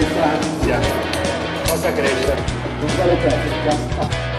in Francia. Cosa cresce? Non sale tecnica.